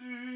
sur